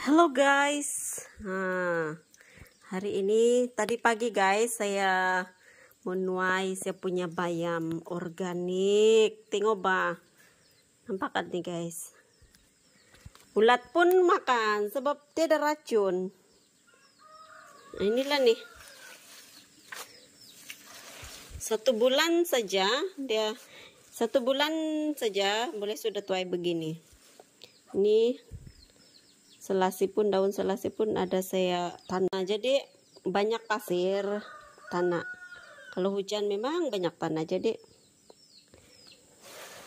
Halo guys, nah, hari ini tadi pagi guys saya menuai saya punya bayam organik. Tengok ba, nampak kan nih guys. Ulat pun makan sebab tidak racun. Nah, inilah nih. Satu bulan saja dia satu bulan saja boleh sudah tuai begini. Ini selasi pun daun selasi pun ada saya tanah. Jadi banyak pasir tanah. Kalau hujan memang banyak tanah. Jadi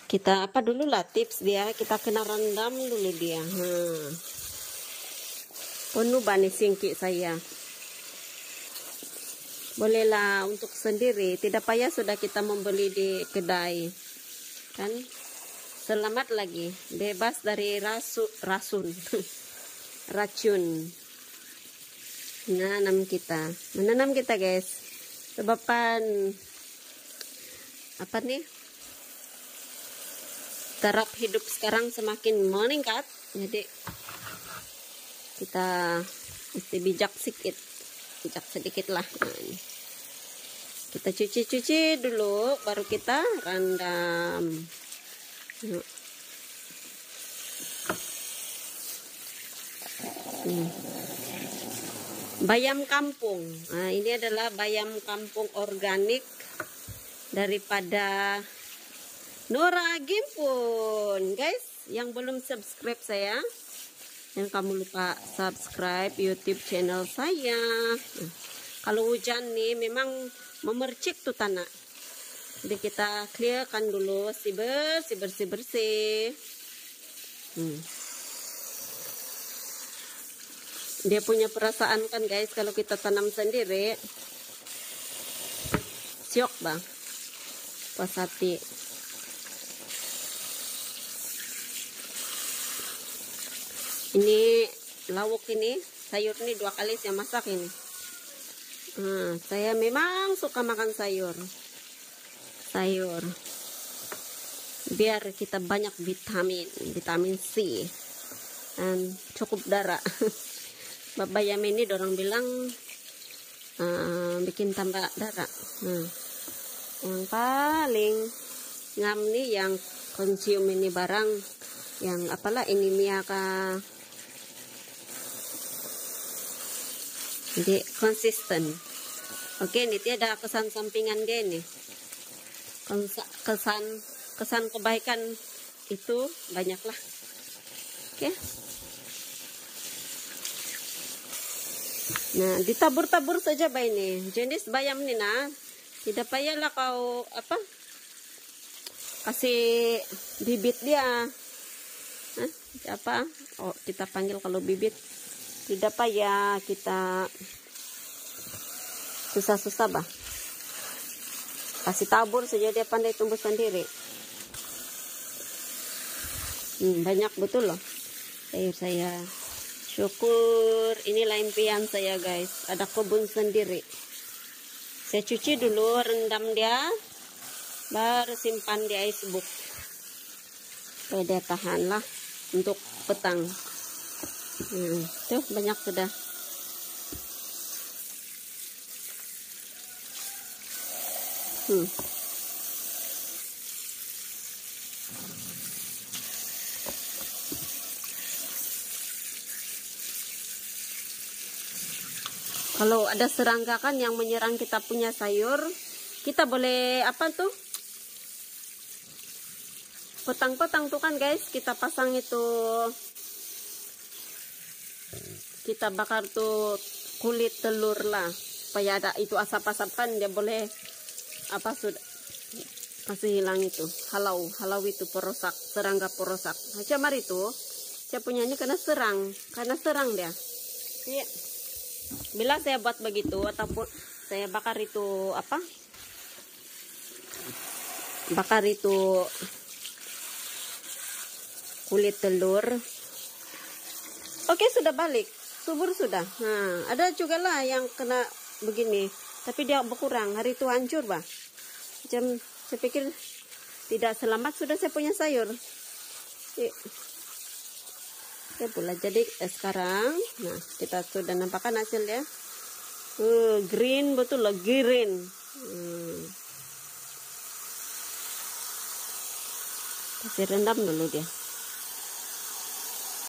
kita apa dulu lah tips dia. Kita kena rendam dulu dia. Hmm. penuh bani singki saya. Bolehlah untuk sendiri. Tidak payah sudah kita membeli di kedai. Kan? Selamat lagi. Bebas dari rasu, rasun racun. Menanam kita. Menanam kita guys. Sebabkan apa nih? Taraf hidup sekarang semakin meningkat. Jadi kita mesti bijak sedikit bijak sedikit lah. Nah, kita cuci-cuci dulu baru kita rendam. Yuk. Bayam kampung. Nah, ini adalah bayam kampung organik daripada Nora Gimpun. Guys, yang belum subscribe saya, yang kamu lupa subscribe YouTube channel saya. Nah, kalau hujan nih memang memercik tuh tanah. Jadi kita clearkan dulu, si bersih bersih bersih. Hmm. Dia punya perasaan kan guys kalau kita tanam sendiri. Siok bang. Pas hati. Ini lawuk ini sayur ini dua kali saya masak ini. Nah, saya memang suka makan sayur. Sayur. Biar kita banyak vitamin vitamin C. Dan cukup darah bayam ini dorong bilang uh, bikin tambah darah nah, yang paling ngam nih yang konsium ini barang yang apalah ini miaka jadi konsisten. Oke ini tiada kesan sampingan gini. Kesan kesan kebaikan itu banyaklah. Oke Nah, ditabur-tabur saja ba ini. Jenis bayam ni na. Tidak payahlah kau apa? Kasih bibit dia. Hah? Apa? Oh, kita panggil kalau bibit. Tidak payah kita susah-susah bah. Kasih tabur saja dia pandai tumbuh sendiri. Hmm, banyak betul loh. Sayur saya syukur. Inilah impian saya guys. Ada kebun sendiri. Saya cuci dulu rendam dia baru simpan di icebook. Supaya dia tahan lah untuk petang. Hmm, tuh banyak sudah. Hmm. Kalau ada serangga kan yang menyerang kita punya sayur kita boleh apa tuh? Petang-petang tuh kan guys kita pasang itu. Kita bakar tuh kulit telur lah supaya ada itu asap-asap kan dia boleh apa sudah kasih hilang itu. Halau halau itu perosak serangga perosak macam hari itu saya punya ini kena serang karena serang dia. Iya bila saya buat begitu ataupun saya bakar itu apa? Bakar itu kulit telur. Oke sudah balik. Subur sudah. Nah ada juga lah yang kena begini tapi dia berkurang. Hari itu hancur bah jam saya pikir tidak selamat sudah saya punya sayur Oke pula jadi eh, sekarang, nah kita sudah nampakkan hasilnya. Uh, green betul lah green. Hmm. Kasih rendam dulu dia.